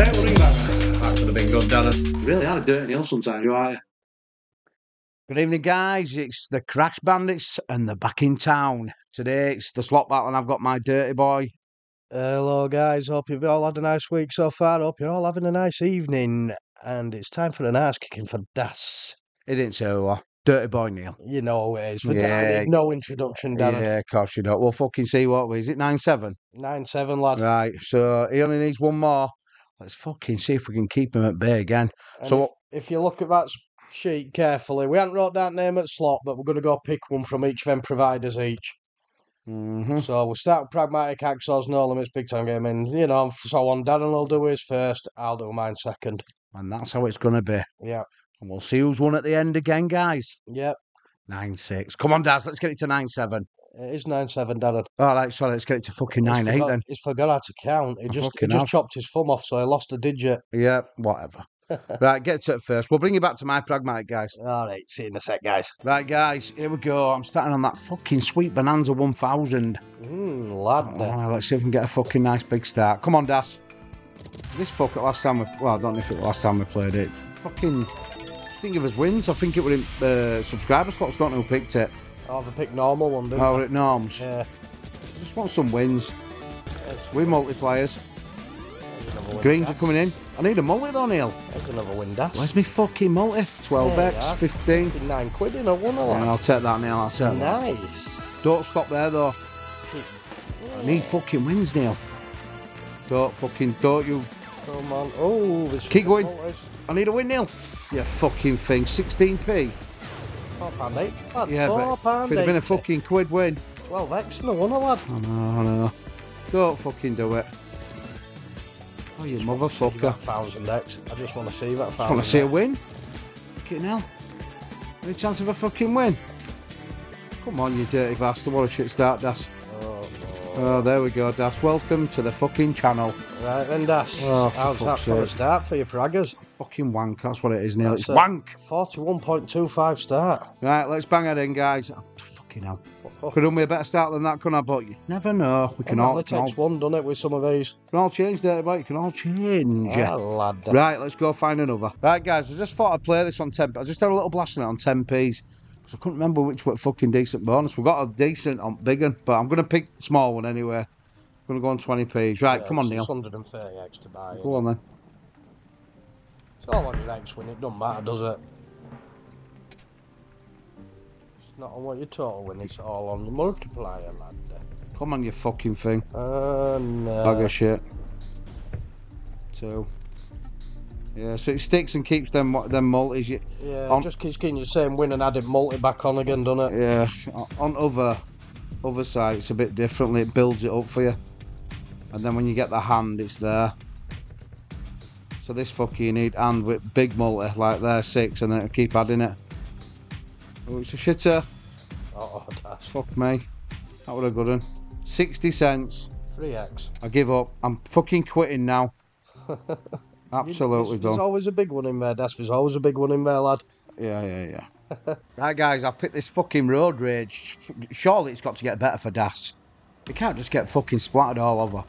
Right, we'll back. That could have been good, Darren. Really had a dirty nail sometimes, you are. Good evening, guys. It's the Crash Bandits, and they're back in town. Today it's the slot battle, and I've got my dirty boy. Hello, guys. Hope you've all had a nice week so far. Hope you're all having a nice evening. And it's time for an ass kicking for Das. It didn't say who, uh, dirty boy Neil. You know who it is. For Yeah. yeah. no introduction, Darren. Yeah, of course you don't. We'll fucking see what we is it nine seven. 9 7, lad. Right, so he only needs one more. Let's fucking see if we can keep him at bay again. And so if, if you look at that sheet carefully, we haven't wrote that name at slot, but we're going to go pick one from each of them providers each. hmm So we'll start with Pragmatic Axos, No Limits, Big Time Gaming, you know, so on. Darren will do his first, I'll do mine second. And that's how it's gonna be. Yeah. And we'll see who's won at the end again, guys. Yep. Nine six. Come on, Daz. Let's get it to nine seven. It is 9 7, Darren. All right, sorry. Let's get it to fucking He's nine eight forgot- then. He's forgot how to count. He I just, he just have. chopped his thumb off, so he lost a digit. Yeah, whatever. right, get to it first. We'll bring you back to my pragmatic, guys. All right, see you in a sec, guys. Right, guys, here we go. I'm starting on that fucking sweet Bonanza 1000. Mmm, lad. Oh, let's see if we can get a fucking nice big start. Come on, Das. This fuck it last time we, well, I don't know if it was last time we played it. Fucking, didn't give us wins. I think it was in uh, subscriber slots. Don't know who picked it. They picked normal one, Oh, they? it Norms. Yeah. Just want some wins. There's, We multipliers. Greens are coming in. I need a multi though, Neil. There's another win, Das. Where's me fucking multi? 12x, There you are. 15. Nine quid in a one, Yeah, lad. I'll take that, Neil. I'll take that. Nice. Don't stop there though. I need fucking wins, Neil. Don't fucking, don't you. Come on. Oh, Keep going. multis. I need a win, Neil. You fucking thing. 16p. Four pound eight. Lad, Yeah, four but pound if it'd been a fucking quid win. Twelve X no one, lad. I know, I know. Don't fucking do it. Oh, you motherfucker. thousand X. I just want to see that I want to see a win. Fucking hell. Any chance of a fucking win? Come on, you dirty bastard. What a shit start, Das. Oh, Oh, there we go, Das. Welcome to the fucking channel. Right then, Das. Oh, How's that fuck's for a start for your Praggers? Fucking wank. That's what it is, Neil. That's It's it. wank. Forty-one point two five start. Right, let's bang it in, guys. Oh, fucking hell. Could have done me a better start than that, couldn't I? But you never know. We can all, only can all, one, doesn't it, with some of these? We can all change, dirty boy. You can all change. Ah, lad. Right, let's go find another. Right, guys, I just thought I'd play this on 10. I just had a little blast on it on 10p's I couldn't remember which were fucking decent bonus. We've got a decent on big one, but I'm going to pick small one anyway. I'm going to go on 20p's. Right, come on, Neil. 130 x to buy. Go on then. It's all on your X win, it doesn't matter, does it? It's not on what your total win, it's all on the multiplier, lad. Come on, you fucking thing. And, Bag uh, of shit. Two. Yeah, so it sticks and keeps them them multis. You- yeah, on- just keeps getting your same win and adding multi back on again, doesn't it? Yeah, on other other side it's a bit differently. It builds it up for you, and then when you get the hand, it's there. So this fucker you need hand with big multi like there six, and then keep adding it. Oh, it's a shitter. Oh, that's Fuck me. That would have good one. Sixty cents. 3X. I give up. I'm fucking quitting now. Absolutely There's, there's always a big one in there, Das. There's always a big one in there, lad. Yeah, yeah, yeah. right, guys, I've picked this fucking road rage. Surely it's got to get better for Das. It can't just get fucking splattered all over.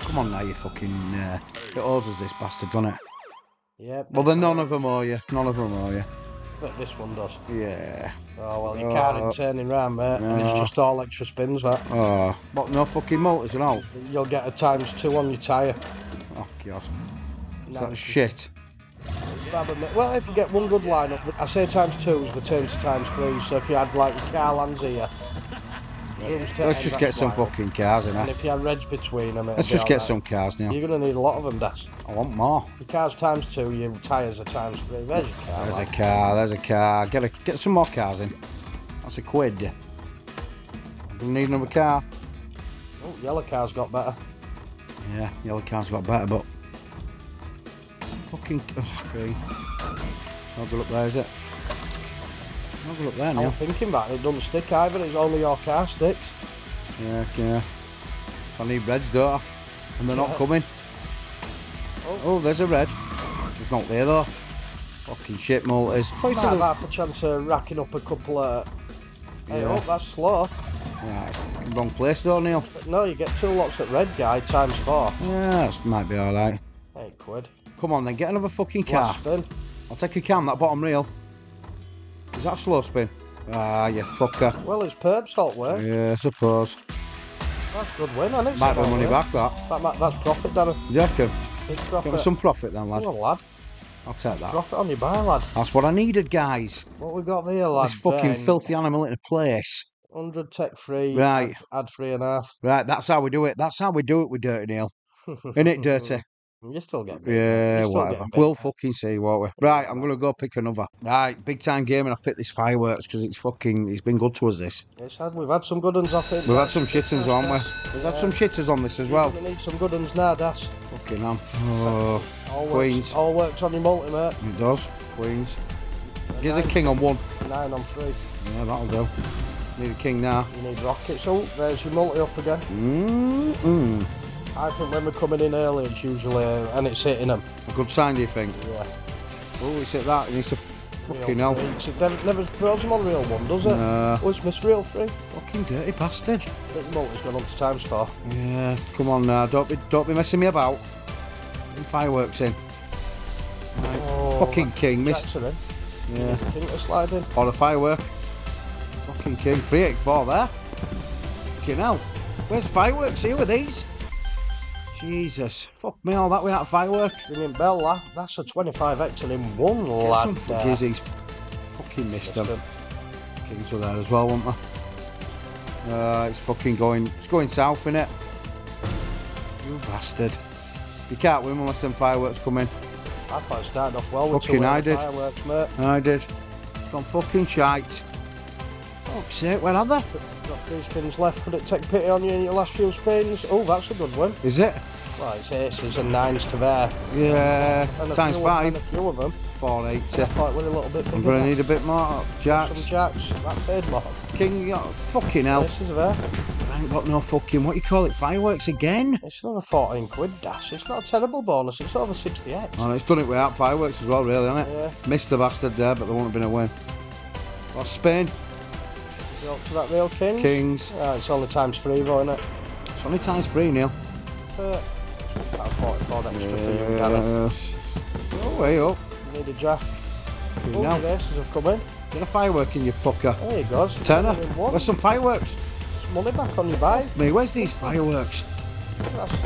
Come on now, you fucking. Uh, it owes us this bastard, doesn't it? Yep. Well, then none of them owe you. None of them owe you. But this one does. Yeah. Oh, well, you Oh. can't turning round, mate. And it's just all extra spins, that. Oh, what? No fucking motors at all. You'll get a times two on your tyre. Oh god, Now that's shit. Bab a bit- Well, if you get one good lineup, I say times twos, they turn to times threes. So if you had like Carlands here, Let's just get some lineup. fucking cars in And if you had reds between them, Let's just get some cars now. You're going to need a lot of them, Das. I want more. Your car's times two, your tyres are times three. There's your car. There's a car. There's a car. Get a get some more cars in. That's a quid. We need another car. Oh, yellow car's got better. Yeah, yellow car's got better, but fucking oh, green. Not good up there, is it? Not good up there now. I'm thinking that it doesn't stick either. It's only your car sticks. Yeah, yeah. I need reds, don't I? And they're not coming. Oh. Oh, there's a red. It's not there though. Fucking shit, Maltese. Might have it- half a chance of racking up a couple of. Hey, Yeah. oh, that's slow. Yeah, wrong place though, Neil. No, you get two lots at red guy times four. Yeah, that might be alright. Eight quid. Come on then, get another fucking car. I'll take a cam, that bottom reel. Is that slow spin? Ah, you fucker. Well, it's perp salt work. Yeah, I suppose. That's a good win, isn't it? Might be money work. back, that. That, might- that's profit, Darren. You reckon? Big profit. me some profit then, lad. Come on, lad. I'll take that. Profit on your buy, lad. That's what I needed, guys. What we got there, lad? This fucking Then, filthy animal in a place. 100 tech free. Right. Add, add three and a half. Right, that's how we do it. That's how we do it with Dirty Neil. Isn't it, Dirty? You still get big. Yeah, You're still whatever. getting. We'll fucking see, won't we? Right, I'm gonna go pick another. Right, big time game, and I've picked this fireworks because it's fucking. It's been good to us. This. It's had, we've had some good ones off it. We've had some shitters, haven't we? We've had some shitters on this as well. We need some good ones now, Das. Fucking hell. Oh, All Queens. works, all works on your multi, mate. it does. Queens. Gives a king on one. Nine on three. Yeah, that'll do. Need a king now. You need rockets. Oh, there's your multi up again. Mm-mm. I think when we're coming in early, it's usually, uh, and it's hitting them. A good sign, do you think? Yeah. Oh, it's hit that. It needs to fucking hell. It never, never throws him on reel one, does it? Nah. Oh, it's Miss Reel three. Fucking dirty bastard. I think the multi's gone up to times four. Yeah, come on now. Don't be, don't be messing me about. Get fireworks in. Right. Oh, Fucking king, missed. Yeah. King to slide in. Or a firework. Fucking king. 384 there. Fucking hell. Where's fireworks here with these? Jesus. Fuck me all that without that firework. Bringing Bell, lad. That's a 25x and in one, Get lad. some gizzies. Fucking missed them. Kings were there as well, weren't they? Uh, it's fucking going, it's going south, innit? You bastard. You can't win unless them fireworks come in. I thought it started off well with Fucking two I did. fireworks, mate. I did. It's gone fucking shite. Fuck's sake, where are they? Got three spins left. Could it take pity on you in your last few spins? Oh, that's a good one. Is it? Well, it's aces and nines to there. Yeah, And a times few, And a five, few of them. 480. I thought we're a little bit bigger. I'm gonna need a bit more. Some Jacks, jacks. That paid more. king, oh, fucking hell. Aces are there. I ain't got no fucking, what you call it, fireworks again? It's another 14 quid dash. It's not a terrible bonus. It's over 60x. Oh, it's done it without fireworks as well, really, hasn't it? Yeah. Missed the bastard there, but there wouldn't have been a win. What's Spain? You up to that real king? Kings. Ah, it's only times three, though, isn't it? It's only times three, Neil. Uh, about 44 extra for you. Oh, way up. You need a jack. Oh, know. the aces have come in. Get a firework in, you fucker. There you go. Turner. Where's some fireworks? Money back on your buy. Me, where's these fireworks? That's,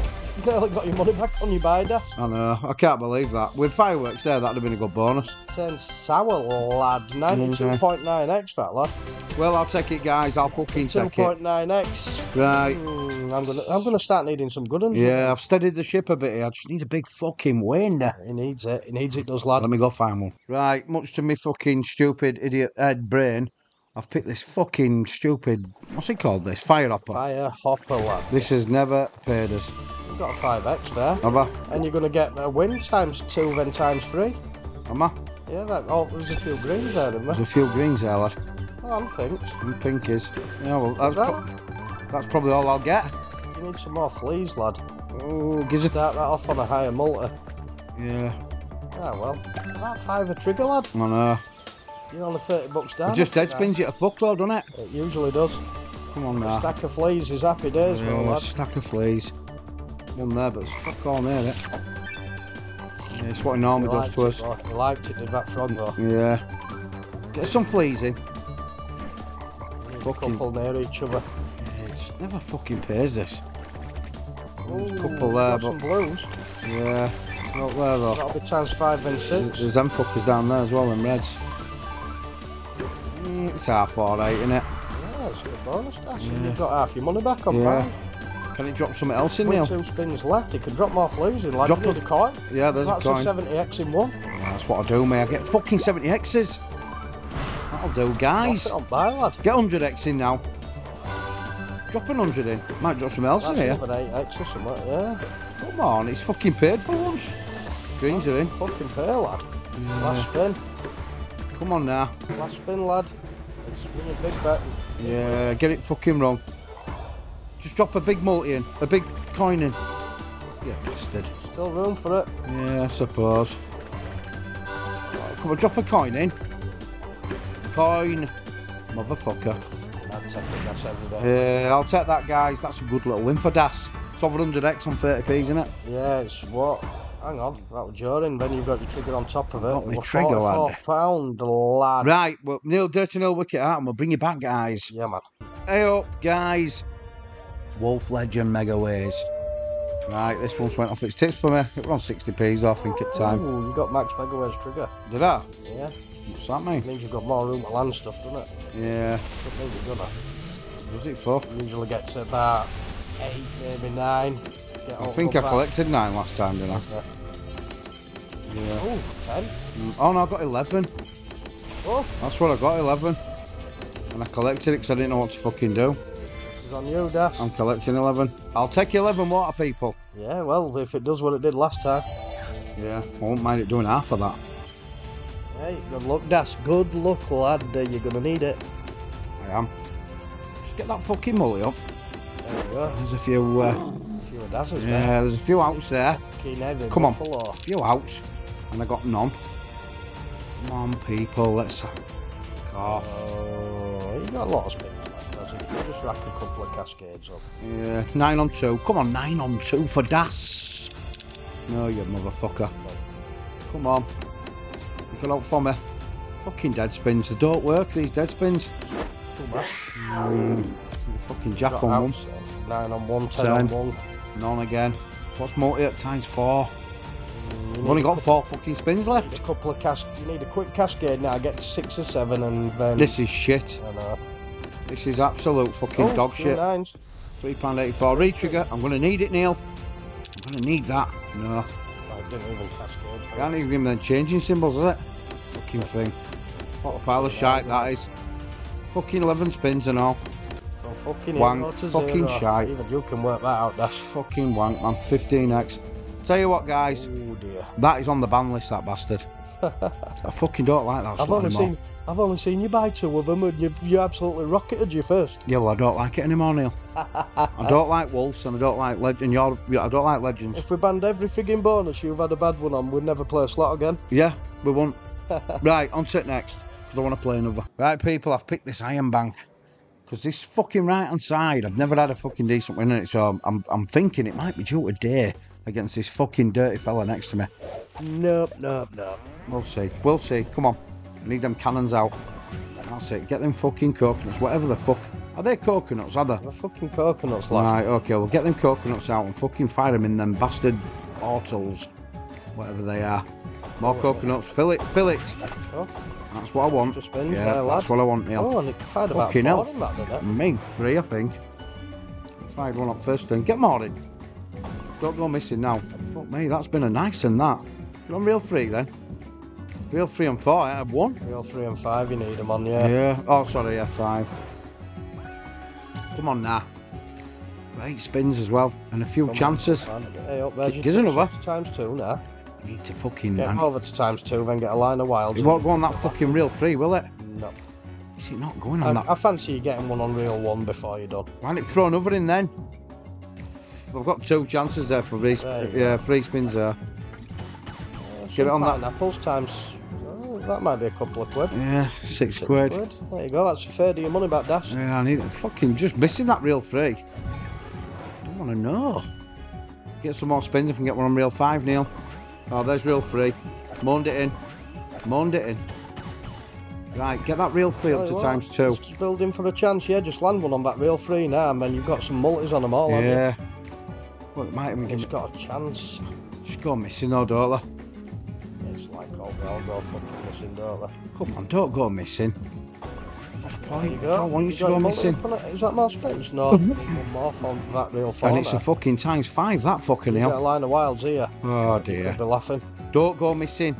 nearly got your money back on your buy, Dash. I know, I can't believe that. With fireworks there, that'd have been a good bonus. Turn sour, lad. 92.9x, that lad. Well, I'll take it, guys. I'll fucking take it. 2.9x. Right. Hmm, I'm gonna, I'm gonna start needing some good ones. Yeah, I've steadied the ship a bit here. I just need a big fucking wind. He needs it. He needs it, does lad. Let me go find one. Right, much to me fucking stupid idiot head brain, I've picked this fucking stupid, what's it called this? Fire hopper. Fire hopper, lad. This has never paid us. You've got a 5x there. Have I? And you're gonna get a win times two, then times three. Am I? Yeah, that. Oh, there's a few greens there, isn't There's there? a few greens there, lad. Oh, I'm pinks. And pinkies. Yeah, well, that's, That, that's probably all I'll get. you need some more fleas, lad. Oh, gives a... Start that off on a higher multi. Yeah, Ah, well. That five a trigger, lad. I know. You're only 30 bucks down. It just dead spins you a fuckload, doesn't it? It usually does. Come on A now. stack of fleas is happy days, well, Yeah, lad. stack of fleas. One there, but it's fuck all near it. Yeah, it's what it normally does to it, us. He liked it, did that frog, though. Yeah. Get some fleas in. A Fucking- couple near each other. Yeah, it just never fucking pays this. There's a Ooh, couple there, got some but blues. yeah, not there though. That'll be times five and There's, six. there's them fuckers down there as well, in reds. Mm, it's half alright, isn't it? Yeah, it's a good bonus, Dash. Yeah. You've got half your money back on Yeah. buy. Can it drop something else in now? two spins left, he can drop more fleas in, lad. Drop a- coin. Yeah, there's That's a coin. 70x in one. That's what I do, mate. I get fucking 70 X's. That'll do, guys. on buy, lad? Get 100 X in now. Drop an 100 in. Might drop something else That's in here. another 8x or something, yeah. Come on, it's fucking paid for once. Greens are in. Fucking pay, lad. Last spin. Come on now. Last spin, lad. It's been a big bet. Yeah, get it fucking wrong. Just drop a big multi in. A big coin in. Yeah, bastard. Still room for it. Yeah, I suppose. Oh, come on, drop a coin in. Coin. Motherfucker. I'd take it, that's every day. Yeah, I'll take that, guys. That's a good little win for Das. It's over 100x on 30p, isn't it? Yeah, it's what? Hang on, that was during. Then you've got your trigger on top of it. got my We're trigger, lad. pound, lad. Right, well, Neil Dirty Neil Wicket out and we'll bring you back, guys. Yeah, man. Hey up, guys. Wolf Legend Mega Ways. Right, this one's went off its tips for me. It was on 60p's, I think, at time. Ooh, you got Max Megaways trigger. Did I? Yeah. What's that mean? It means you've got more room to land stuff, doesn't it? Yeah. But maybe gonna. Was it for? You usually get to about eight, maybe nine. Get I think I back. collected nine last time, didn't I? Yeah. Yeah. Oh, 10. Mm, Oh no, I got 11. Oh, That's what I got, 11. And I collected it because I didn't know what to fucking do. On you, Das. I'm collecting 11. I'll take 11 water, people. Yeah, well, if it does what it did last time. Yeah, I won't mind it doing half of that. Hey, good luck, Das. Good luck, lad. Uh, You're gonna need it. I am. Just get that fucking mully up. There we go. There's a few, uh, A few of Das's there. yeah, there's a few outs there. Heavy. Come on. Buffalo. A few outs. And I got none. Come on, people, let's go off. Oh, you got a lot of spins left, does he? Just rack a couple of cascades up. Yeah, nine on two. Come on, nine on two for Das. No, you motherfucker. Come on. Look out for me. Fucking dead spins. They don't work, these dead spins. Mm, fucking jack Got on one. Nine on one, ten, Ten. on one. None again. What's multi at times four? Mm, you I've only got four fucking spins left. A couple of cas. You need a quick cascade now. Get six or seven, and then. This is shit. I know. This is absolute fucking Oh, dog shit. nines. £3.84 re-trigger. I'm going to need it, Neil. I'm going to need that. No. I didn't even cascade. Can't even give me them changing symbols, is it? Fucking thing. What a pile of shite that is. Fucking 11 spins and all. Oh, fucking Wank, fucking zero. Uh, shite. Even you can work that out, That's Fucking wank, man. 15x. Tell you what, guys. Oh dear. That is on the ban list, that bastard. I fucking don't like that I've only anymore. seen. I've only seen you buy two of them, and you you absolutely rocketed you first. Yeah, well, I don't like it anymore, Neil. I don't like wolves and I don't like legend. You're, I don't like legends. If we banned every frigging bonus you've had a bad one on, we'd never play a slot again. Yeah, we won't. right, on to it next because I want to play another. Right, people, I've picked this Iron Bank because this fucking right hand side. I've never had a fucking decent win in it, so I'm, I'm I'm thinking it might be due to day against this fucking dirty fella next to me. Nope, nope, nope. We'll see. We'll see. Come on, I need them cannons out. That's it. Get them fucking coconuts, whatever the fuck. Are they coconuts? Are they? The fucking coconuts, lad. Right, okay, we'll get them coconuts out and fucking fire them in them bastard autos, whatever they are. More coconuts, fill it, fill it. That's what I want. Just spin, yeah, there, that's what I want, Neil. Oh, and it fired about fucking four hell. on that, didn't it? Me, three, I think. Fired one up first turn. Get more in. Don't go missing now. Fuck me, that's been a nice and that. You're on reel three then. Reel three and four, I have one. Reel three and five, you need them on, yeah. Yeah. Oh, sorry, yeah, five. Come on now. Eight spins as well, and a few Come on. chances. Hey, up there. Gives another. Times two now. Need to fucking. Get man. over to times two, then get a line of wilds. It won't go on that fucking reel three, will it? No. Is it not going on I, that? I fancy you getting one on reel one before you're done. Why don't you throw another in then? I've got two chances there for these. You Yeah, three spins there. Uh, Get it on that- Apples times. That might be a couple of quid. Yeah, six Six quid. There you go. That's a third of your money back, Dash. Yeah, I need it. Fucking just missing that reel three. Don't want to know. Get some more spins if I can get one on reel five, Neil. Oh, there's reel three. Moaned it in. Moaned it in. Right, get that reel three Tell up to what, times two. Just building for a chance, yeah. Just land one on that reel three now, and then you've got some multis on them all. haven't you? Yeah. Well, it might even give It's got a chance. Just go missing though, don't they? It's like all they go fucking missing, don't they? Come on, don't go missing. What's the point? you I go. don't want you You to go missing. up on it. Is that more spins? No, need one more from that reel four. And it's a fucking times five, that fucking You got a line of wilds here. Oh dear. Dear. be laughing. Don't go missing.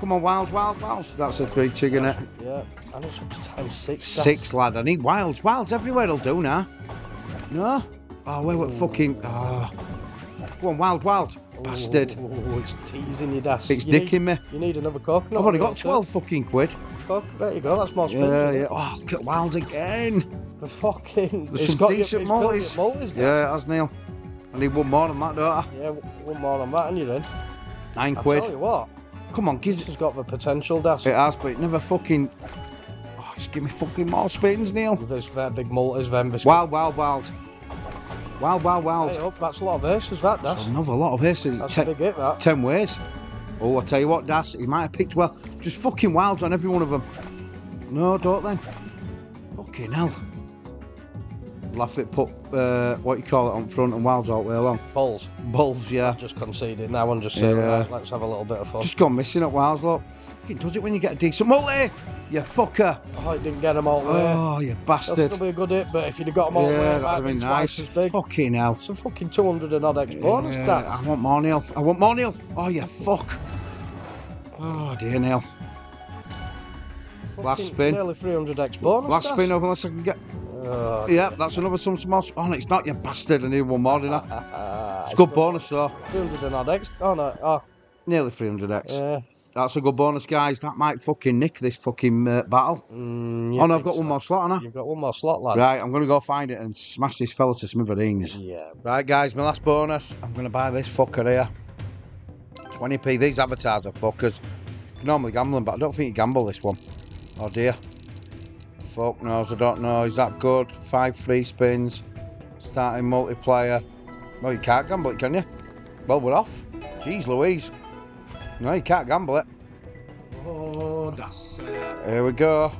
Come on, wilds, wilds, wilds. That's a three chicken it. Yeah, and it's up to times six. Six, lad. I need wilds. Wilds everywhere will do now. No? Oh, where what hmm. fucking. Oh. Go on, wild, wild. Bastard. Ooh, it's teasing you, Dash. It's You need- dicking me. You need another coconut. I've only got 12 fucking quid. Coke. There you go. That's more spins. Yeah, yeah. Oh, look at wilds again. The fucking. There's some got decent multis. multis, Yeah, it has Neil. I need one more than that, don't I? Yeah, one more on that, and you're in. Nine I quid. tell you what, Come on, gives this has got the potential, Dash. It has, but it never fucking. Oh, just give me fucking more spins, Neil. This very big multis, then Wild, wild, wild. Wild, wow, wow. Hey, up, that's a lot of aces, that, That's another lot of aces. That's Ten, a big hit, that. ten ways. Oh, I tell you what, Das, he might have picked well. Just fucking wilds on every one of them. No, don't then. Fucking hell. Laugh it, put uh, what you call it on front and wilds all the way along. Balls. Bulls, yeah. Just conceded now and just say, Yeah. right, let's have a little bit of fun. Just gone missing at wilds, look. Fucking does it when you get a decent multi. You fucker. Oh, it didn't get them all the way. Oh, you That'll bastard. still be a good hit, but if you'd have got them all the way, Yeah, that'd have been nice. as big. Fucking hell. Some fucking 200 and odd X bonus, Yeah, that. I want more Neil. I want more Neil. Oh, you fuck. Oh, dear Neil. last spin. Nearly 300 X bonus. Last spin over unless I can get. Oh, Yeah, that's another some small. Oh, no, it's not, you bastard. I need one more, didn't I? It's a good bonus, though. 300 and odd X. Oh, no. Oh, Nearly 300x. yeah. That's a good bonus, guys. That might fucking nick this fucking uh, battle. Mm, Oh, no, I've got so? one more slot, haven't I? You've got one more slot, lad. Right, I'm going to go find it and smash this fella to smithereens. Yeah. Right, guys, my last bonus. I'm going to buy this fucker here. 20p. These avatars are fuckers. Normally gambling, but I don't think you gamble this one. Oh dear. Fuck knows, I don't know. Is that good? Five free spins. Starting multiplayer. Well, you can't gamble it, can you? Well, we're off. Jeez Louise. No, you can't gamble it. Oh, that's. Uh, Here we go.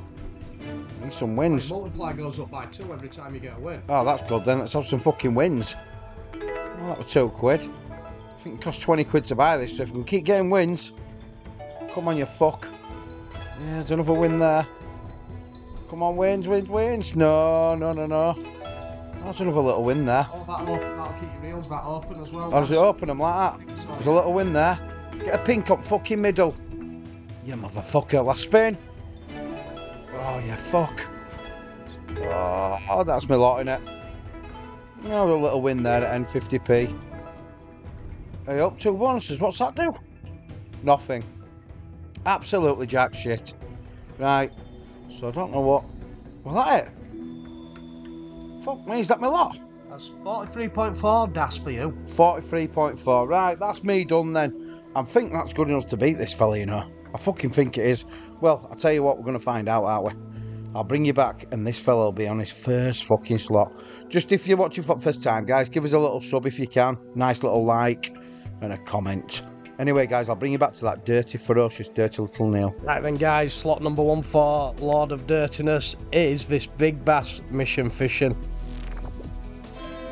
Need some wins. multiply goes up by two every time you get a win. Oh, that's good then. Let's have some fucking wins. Well, that was two quid. I think it cost 20 quid to buy this, so if we can keep getting wins. Come on, you fuck. Yeah, there's another win there. Come on, wins, wins, wins. No, no, no, no. That's another little win there. Oh, that'll, open, that'll keep your reels that open as well. Oh, does it open them like that? There's a little win there. Get a pink up fucking middle. You motherfucker. Last spin. Oh, you fuck. Oh, that's my lot in it. Now a little win there at N50p. Hey, up two bonuses. What's that do? Nothing. Absolutely jack shit. Right. So I don't know what. Was that it? Fuck me, is that my lot? That's 43.4 Das for you. 43.4. Right, that's me done then. I think that's good enough to beat this fella, you know. I fucking think it is. Well, I'll tell you what, we're going to find out, aren't we? I'll bring you back, and this fella will be on his first fucking slot. Just if you're watching for the first time, guys, give us a little sub if you can. Nice little like and a comment. Anyway, guys, I'll bring you back to that dirty, ferocious, dirty little nail. Right then, guys, slot number one for Lord of Dirtiness is this Big Bass Mission Fishing.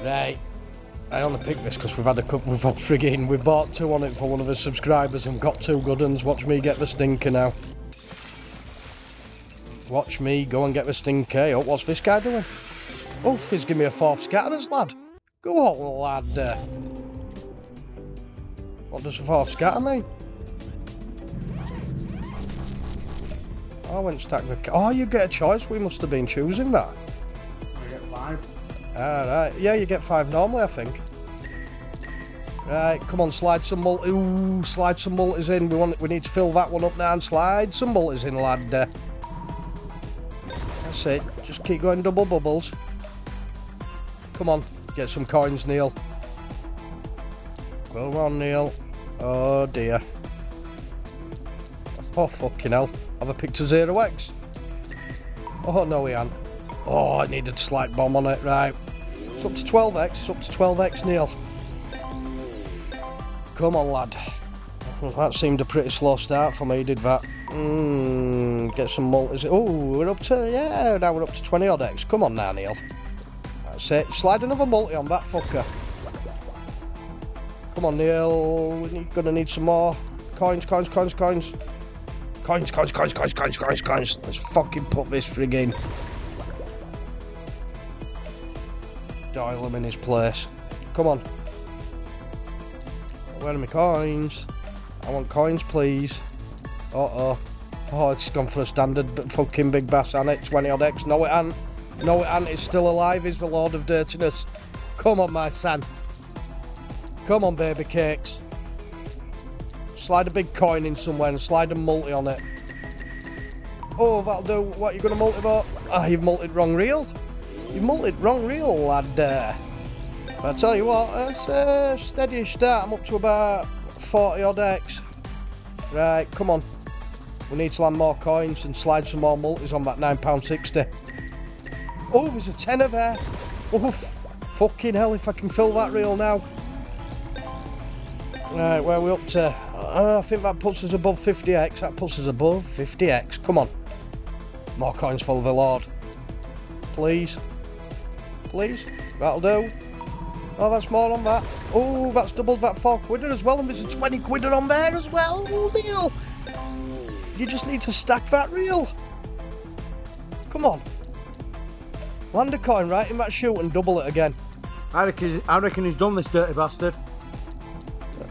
Right. I only picked this because we've had a couple, we've had frigging, we bought two on it for one of his subscribers and got two good ones. Watch me get the stinker now. Watch me go and get the stinker. Oh, what's this guy doing? Oh, he's giving me a fourth scatterers, lad. Go on, lad. What does fourth scatter mean? I went stack the. Oh, you get a choice. We must have been choosing that. I get five. Alright, yeah, you get five normally, I think. Right, come on, slide some multi. Ooh, slide some multis in. We want. We need to fill that one up now and slide some multis in, lad. That's it. Just keep going double bubbles. Come on, get some coins, Neil. Come on, Neil. Oh dear. Oh fucking hell! Have I picked a zero X? Oh no, we ain't. Oh, I needed a slight bomb on it, right. It's up to 12x, it's up to 12x, Neil. Come on, lad. That seemed a pretty slow start for me, did that. Mm, get some multis. Oh, we're up to, yeah, now we're up to 20 odd X. Come on now, Neil. That's it. Slide another multi on that fucker. Come on, Neil. We're gonna need some more. Coins, coins, coins, coins. Coins, coins, coins, coins, coins, coins, coins. Let's fucking put this frigging dial him in his place. Come on. Where are my coins? I want coins, please. Uh oh. It's gone for a standard fucking big bass on it. 20 odd X. No, it ain't. No, it ain't. It's still alive. He's the Lord of Dirtiness. Come on, my son. Come on, baby cakes. Slide a big coin in somewhere and slide a multi on it. Oh, that'll do. What, you're going to multi for? Ah, you've multied wrong reel. You've multed wrong reel, lad. Uh, I tell you what, it's a steady start. I'm up to about 40 odd X. Right, come on. We need to land more coins and slide some more multis on that £9.60. Oh, there's a tenner there. Oof. Fucking hell, if I can fill that reel now. Right, where are we up to? Uh, I think that puts us above 50x. That puts us above 50x. Come on. More coins for the Lord. Please. Please. That'll do. Oh, that's more on that. Oh, that's doubled that four quidder as well, and there's a 20 quidder on there as well. Oh, deal. You just need to stack that reel. Come on. Land a coin right in that chute and double it again. I reckon, I reckon he's done this dirty bastard.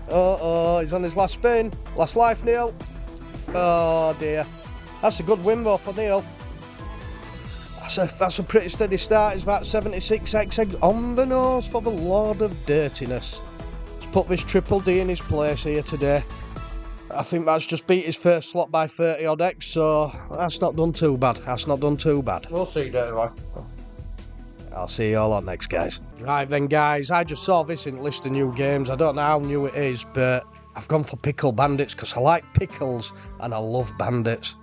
Uh oh, he's on his last spin. Last life, Neil. Oh dear. That's a good win though for Neil. That's a, that's a pretty steady start. It's about 76x eggs on the nose for the Lord of Dirtiness. Let's put this Triple D in his place here today. I think that's just beat his first slot by 30 odd X, so that's not done too bad. That's not done too bad. We'll see, Dirty Boy. I'll see you all on next, guys. Right then, guys, I just saw this in list of new games. I don't know how new it is, but I've gone for Pickle Bandits because I like pickles and I love bandits.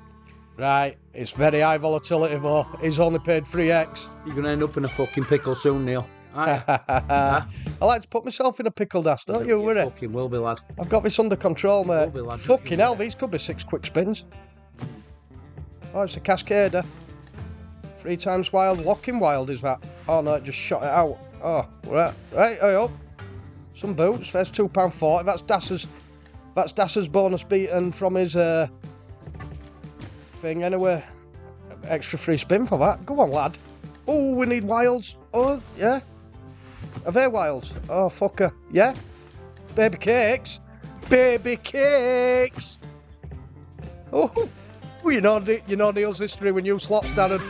Right, it's very high volatility though. He's only paid 3x. You're going to end up in a fucking pickle soon, Neil. I like to put myself in a pickle dash, don't you, worry? Fucking will be, lad. I've got this under control, mate. Will be, lad. Fucking hell, these could be six quick spins. Oh, it's a cascader. Three times wild. walking wild is that? Oh no, it just shot it out. Oh, right, right, hey up. Some boots. There's two pound forty. That's Das's. That's Das's bonus beaten from his uh, thing. Anyway, extra free spin for that. Go on, lad. Oh, we need wilds. Oh, yeah. Are they wilds? Oh, fucker. Yeah. Baby cakes. Baby cakes. Oh, well, you know, you know Neil's history when you slot started.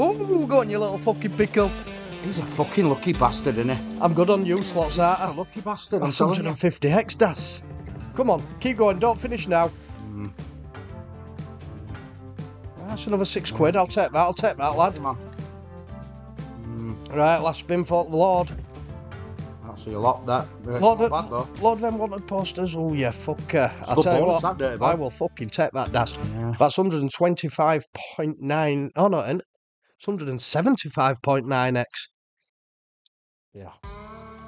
Oh, go on, you little fucking pickle. He's a fucking lucky bastard, isn't he? I'm good on you slots, I? Lucky bastard, I'm That's telling you. 150 hex, Das. Come on, keep going. Don't finish now. Mm. That's another six quid. I'll take that. I'll take that, lad. Come on. Right, last spin for the Lord. That's a lot, that. Lord, not bad, though. Lord them wanted posters. Oh, yeah, fucker. I'll good tell you what. that, dirty I will fucking take that, Das. Yeah. That's 125.9. Oh, no, it ain't. It's 175.9x. Yeah.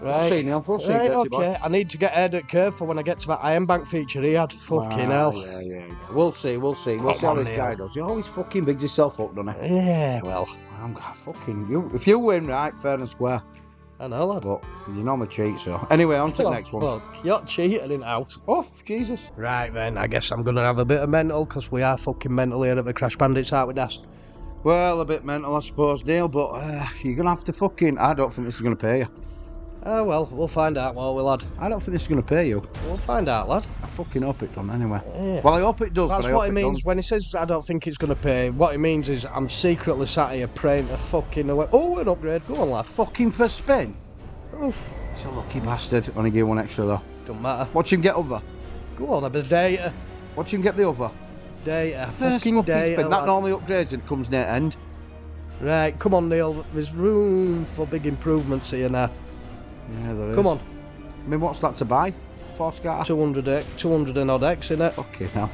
Right. We'll see, Neil. We'll see, Right, okay. I need to get ahead at curve for when I get to that Iron Bank feature he had. Fucking Ah, hell. Yeah, yeah, yeah. We'll see, we'll see. We'll Come see how this guy does. He always fucking bigs himself up, doesn't he? Yeah, well, I'm fucking you. If you win, right, fair and square. I know, lad. But you know me cheat, so. Anyway, on to the next one. You're cheating in house. Oh, Jesus. Right then, I guess I'm gonna have a bit of mental because we are fucking mental here at the Crash Bandits, aren't we? Well, a bit mental, I suppose, Neil, but uh, you're gonna have to fucking. I don't think this is gonna pay you. Ah, well, we'll find out, won't we, lad? I don't think this is gonna pay you. We'll find out, lad. I fucking hope it doesn't, anyway. Yeah. Well, I hope it does. That's but I what it means when he says I don't think it's gonna pay. What he means is I'm secretly sat here praying to fucking away. Oh, an upgrade. Go on, lad. Fucking first spin. Oof. It's a lucky bastard. Only give one extra though. Don't matter. Watch him get over. Go on, a bit of data. Watch him get the over. Data. First fucking data. spin. That normally upgrades and comes near end. Right, come on, Neil. There's room for big improvements here now. Yeah, there is. Come on, I mean, what's that to buy? Four scatter. 200 X, 200 and odd X in it. Fucking hell.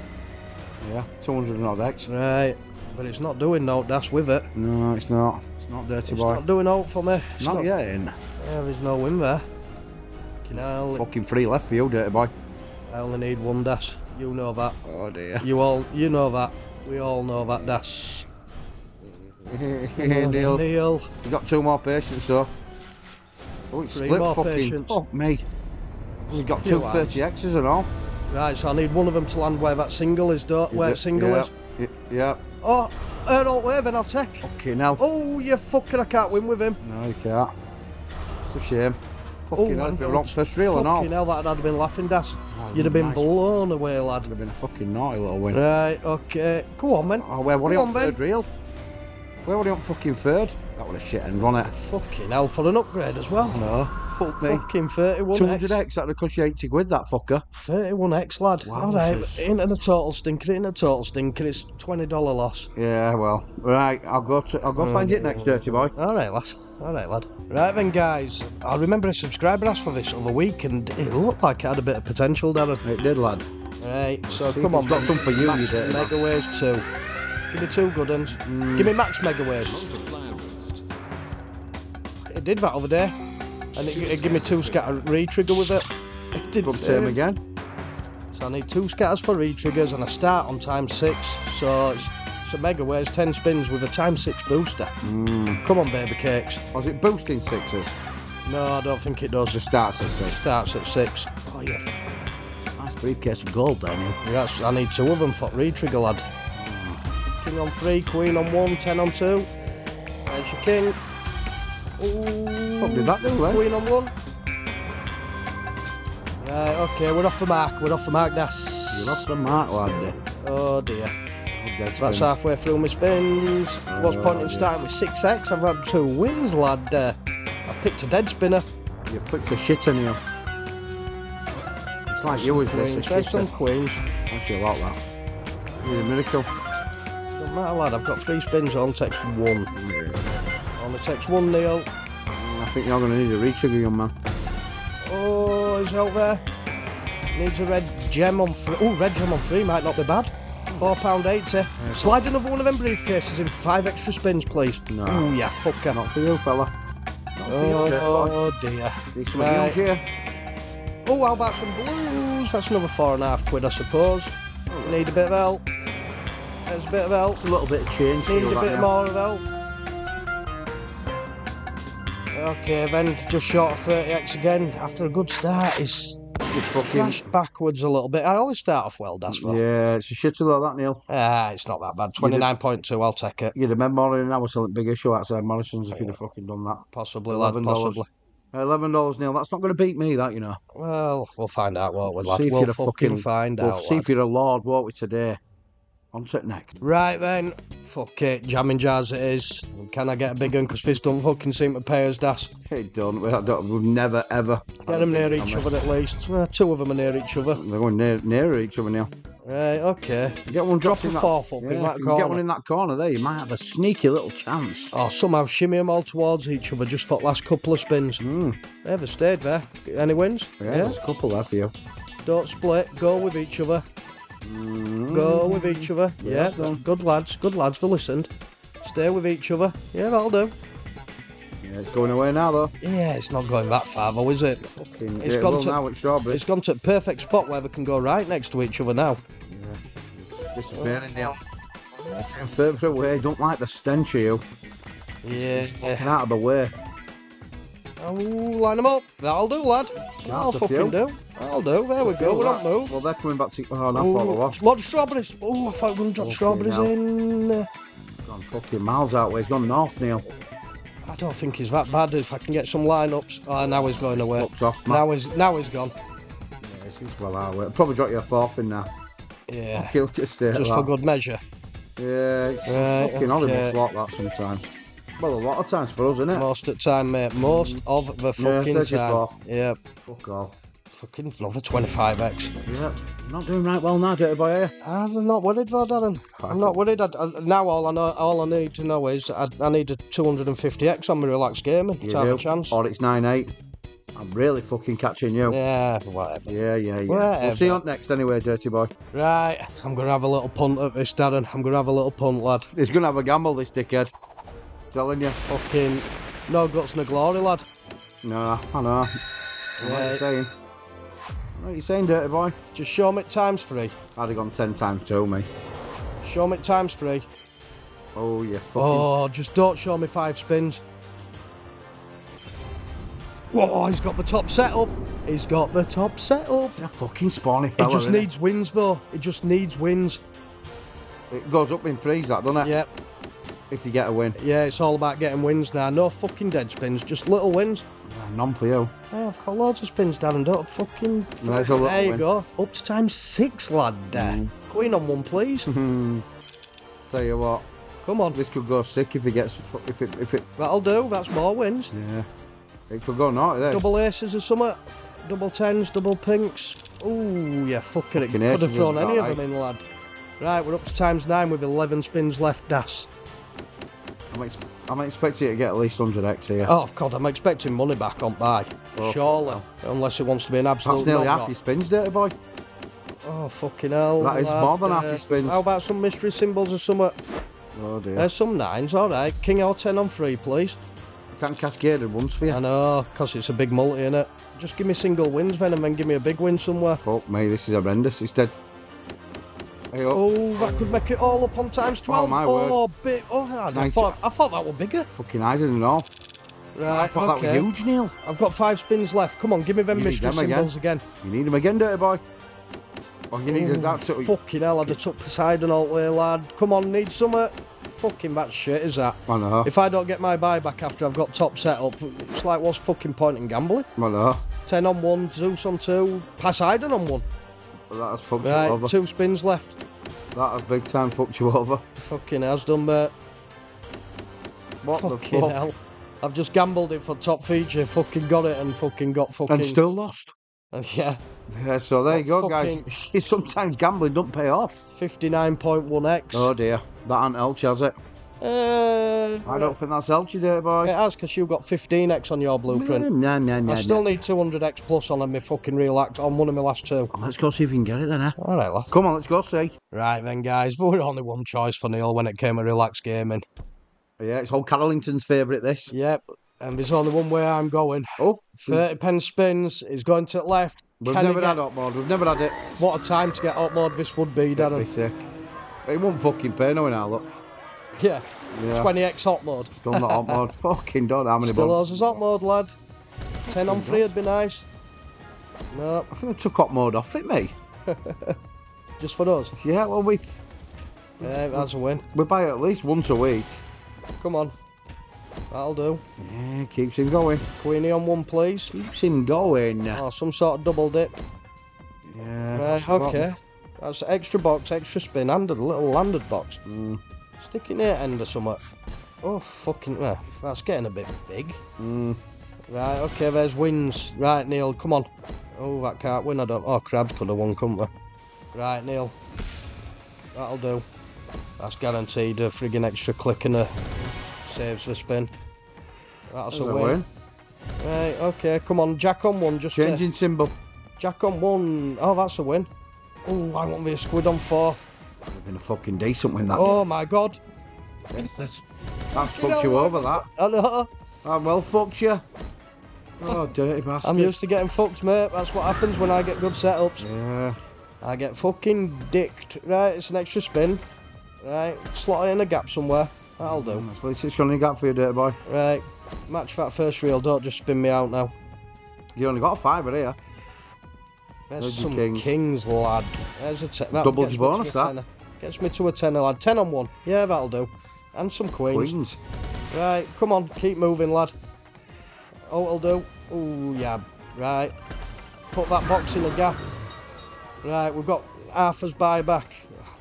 Yeah, 200 and odd X. Right, but it's not doing no dash with it. No, it's not. It's not dirty It's boy. not doing out for me. It's not, yet in. Yeah, there's no win there. Fucking hell, Fucking free left for you, dirty boy. I only need one dash. You know that. Oh dear. You all, you know that. We all know that dash. Neil. Neil. You got two more patients, so. Oh, it's Three split more fucking. patients. Fuck me. We've got two lines. 30Xs and all. Right, so I need one of them to land where that single is, don't, where it? single yeah. is. Yeah. Oh, Earl Wave and I'll take. Fucking hell. Oh, you fucker, I can't win with him. No, you can't. It's a shame. Oh, Fucking hell, if it were on first reel and all. Fucking hell, that'd have been laughing, Das. Oh, You'd have been nice. blown away, lad. You'd have been a fucking naughty little win. Right, okay. Go on, man. Oh, where were you on on, third reel? Where were you on fucking third? That was a shit and wasn't it? Fucking hell for an upgrade as well. No. Fuck me. Fucking 31 200x, that would cost you 80 quid, that fucker. 31x, lad. Wow, All right, is- it a total stinker, it a total stinker. It's $20 loss. Yeah, well. Right, I'll go to, I'll go mm. find it next, dirty boy. All right, lass. All right, lad. Right then, guys. I remember a subscriber asked for this other week, and it looked like it had a bit of potential, Darren. It did, lad. Right, so See come on. got some for you, Max you. Megaways 2. Give me two good ones. Mm. Give me Max Megaways. It did that other day. And it, it gave me two scatter re-trigger with it. It did the same same. again. So I need two scatters for re-triggers and I start on time six. So it's, a mega ways, 10 spins with a time six booster. Mm. Come on, baby cakes. Was it boosting sixes? No, I don't think it does. Just starts at six. starts at six. Oh yeah, Nice briefcase of gold, Daniel. that's, I need two of them for re-trigger lad. King on three, queen on one, ten on two. There's your king. Ooh, Probably that do, eh? Queen on one. Right, okay, we're off the mark. We're off the mark. That's. You lost the mark, lad. Oh dear. Dead That's spin. halfway through my spins. What's Oh, point in dear. starting with 6x? I've had two wins, lad. Uh, I've picked a dead spinner. You picked a shitter, Neil. It's like you with this, a Queens. There's some shitter. queens. Actually, like that. You're a miracle. Doesn't matter, lad. I've got three spins on. Takes one. On the takes one, Neil. I think you're going to need a re-trigger, young man. Oh, he's out there. Needs a red gem on three. Oh, red gem on three might not be bad. £4.80. Slide another one of them briefcases in five extra spins, please. No. Oh, yeah, fucker. Not for you, fella. Not for oh, you, Oh, oh dear. Need some Right. here. Oh, how about some blues? That's another four and a half quid, I suppose. Oh, Need a bit of help. There's a bit of help. A little bit of change. Need a bit now. more of help. Okay, then just short of 30x again. After a good start, he's Just fucking. crashed backwards a little bit. I always start off well, that's well. Yeah, it's a shitter though, that, Neil. Ah, it's not that bad. 29.2, I'll take it. You'd have made more than an hour selling Big Issue outside Morrison's if you'd have fucking done that. Possibly, lad, $11. possibly. Eleven dollars, Neil. That's not going to beat me, that you know. Well, we'll find out, won't we, lad? see if We'll you're a fucking fucking- find We'll out, see lad. if you're a lord, won't we, today? On to it next. Right then, fuck it, Jammin' Jars it is. Can I get a big one? Because Fizz don't fucking seem to pay us, Das. Hey, don't. We don't we've never, ever. Get them near each other at least. Well, two of them are near each other. They're going near, near each other now. Right, okay. Get one Drop dropped a in that. fourth up Yeah, in that corner. get one in that corner there, you might have a sneaky little chance. Oh, somehow shimmy them all towards each other just for the last couple of spins. Mm. They ever stayed there. Any wins? Yeah, there's a couple there for you. Don't split. Go with each other. Mm. Go with each other. Yeah, Yeah, good lads. Good lads for listened. Stay with each other. Yeah, that'll do. Yeah, it's going away now though. Yeah, it's not going that far though, is it? Fucking, It's yeah, gone well, to- now with strawberries. It's gone to a perfect spot where they can go right next to each other now. disappearing now. Getting further away. Don't like the stench of you. Yeah. Get out of the way. Oh, line them up. That'll do, lad. That'll fucking few. do. That'll do. There we go. We're not move. Well, they're coming back to. Oh, no, follow off. lot of strawberries. Oh, I thought we were going to drop strawberries now. in. Gone fucking miles out way. He's gone north, Neil. I don't think he's that bad if I can get some lineups. Oh, now he's going away. Off, man. Now he's now he's gone. Yeah, he's well out way. Probably got you a fourth in now. Yeah. Just stay at Just that. for good measure. Yeah, it's Right, fucking horrible okay. slot that sometimes. Well, a lot of times for us, isn't it? Most of the time, mate. Most of the fucking 34. time. Yeah. Fuck all. Fucking another 25x. Yeah, not doing right well now, dirty boy. Are you? I'm not worried though, Darren. I'm not worried. I, I, now all I know, all I need to know is I, I need a 250x on my Relax Gaming You to have do. a chance. Or it's 9 8. I'm really fucking catching you. Yeah, whatever. Yeah, yeah, yeah. Whatever. We'll see you on next anyway, dirty boy. Right, I'm gonna have a little punt at this, Darren. I'm gonna have a little punt, lad. He's going to have a gamble, this dickhead. Telling you. Fucking no guts, no glory, lad. No, I know. What are Yeah. you saying? What are you saying, dirty boy? Just show me times three. I'd have gone 10 times to me. Show me times three. Oh, you fucking. Oh, just don't show me five spins. Whoa, oh, he's got the top set up. He's got the top set up. He's a fucking spawny He fella. just innit? needs wins, though. He just needs wins. It goes up in threes, that, doesn't it? Yep. If you get a win. Yeah, it's all about getting wins now. No fucking dead spins, just little wins. Yeah, none for you. Hey, I've got loads of spins, Darren. Don't fucking. Little there you win. go. Up to time six, lad. Mm. Queen on one, please. Tell you what, Come on. this could go sick if he gets. If it. If it. That'll do. That's more wins. Yeah. It could go naughty there. Double aces or something. Double tens, double pinks. Ooh, yeah, fucking it. Could have thrown any of them in, lad. Right, we're up to times nine with 11 spins left, Das. I'm, ex- I'm expecting you to get at least 100x here. Oh, God, I'm expecting money back on buy. Oh, Surely. Unless it wants to be an absolute That's nearly half your spins, dirty boy. Oh, fucking hell. That is lad. more than half your spins. How about some mystery symbols or something? Oh dear. There's some nines, alright. King or 10 on three, please. Ten cascaded ones for you. I know, because it's a big multi, innit? Just give me single wins, then, and then give me a big win somewhere. Oh, Fuck me, this is horrendous. It's dead. Oh, oh that could make it all up on times 12. my oh, bit. Oh, I, thought, I thought that were bigger. Fucking I didn't know. I thought okay. that was huge, Neil. I've got five spins left. Come on, give me them You need mystery them again. symbols again. You need them again, dirty boy. Oh, you needed that of... Fucking hell, I'd have took Poseidon all the way, lad. Come on, need some. Fucking that shit is that. I know. If I don't get my buyback after I've got top set up, it's like what's fucking point in gambling? I know. 10 on 1, Zeus on 2, Poseidon on 1. That has fucked you Right, over. two spins left. That has big time fucked you over. Fucking has done, mate. What the Fucking fuck? hell. I've just gambled it for top feature, fucking got it and fucking got fucking... And still lost. Uh, yeah, Yeah, so there you go, guys. Sometimes gambling don't pay off. 59.1x. Oh dear, that ain't helped you, has it? Uh, I don't think that's helped you, dirty boy. It has, because you've got 15x on your blueprint. Nah, nah, nah, I still nah. need 200x plus on my fucking real act on one of my last two. Let's go see if we can get it then, eh? Alright, lads. Come on, let's go see. Right then, guys, but we're only one choice for Neil when it came to Relax Gaming. Yeah, it's old Carolington's favourite, this. Yep, and there's only one way I'm going. Oh, 30 pence spins, he's going to the left. we've Can never get- had hot mode. We've never had it. What a time to get up mode this would be, Be Darren. sick. It won't fucking pay no now, look. Yeah, Yeah. 20x hot mode. Still not hot mode. fucking don't know how many Still owes us hot mode, lad. 10 on 3 would be nice. No, I think they took hot mode off it, mate. just for us. Yeah, well, we, Yeah, that's a win. we buy at least once a week. Come on. That'll do. Yeah, keeps him going. Queenie on one, please. Keeps him going. Oh, some sort of double dip. Yeah. Right, okay. That's extra box, extra spin, and a little landed box. Mm, Stick it near end or something. Oh, fucking. Uh, that's getting a bit big. mm. Right, okay, there's wins. Right, Neil, come on. Oh, that can't win, I don't. Oh, Crabs could have won, couldn't they? Right, Neil. That'll do. That's guaranteed a friggin' extra click and a saves the spin. That's There's a win. Right, okay, come on, Jack on one, just to- Changing symbol. Jack on one. Oh, that's a win. Oh, I want me a squid on four. Would have been a fucking decent win, that. Oh my god. That's, that's fucked you over, that. I know. That well fucked you. Oh, dirty bastard. I'm used to getting fucked, mate. That's what happens when I get good setups. Yeah. I get fucking dicked. Right, it's an extra spin. Right, slot it in a gap somewhere. That'll do. That's at least it's only got for you, dirty boy. Right, match that first reel. Don't just spin me out now. You only got a fiver here. There's There's some kings. kings. lad. There's a te- that Doubled gets bonus, that. tenner. Gets me to a tenner, lad. Ten on one. Yeah, that'll do. And some queens. Queens. Right, come on, keep moving, lad. Oh, it'll do. Oh, yeah. Right. Put that box in the gap. Right, we've got Arthur's buyback.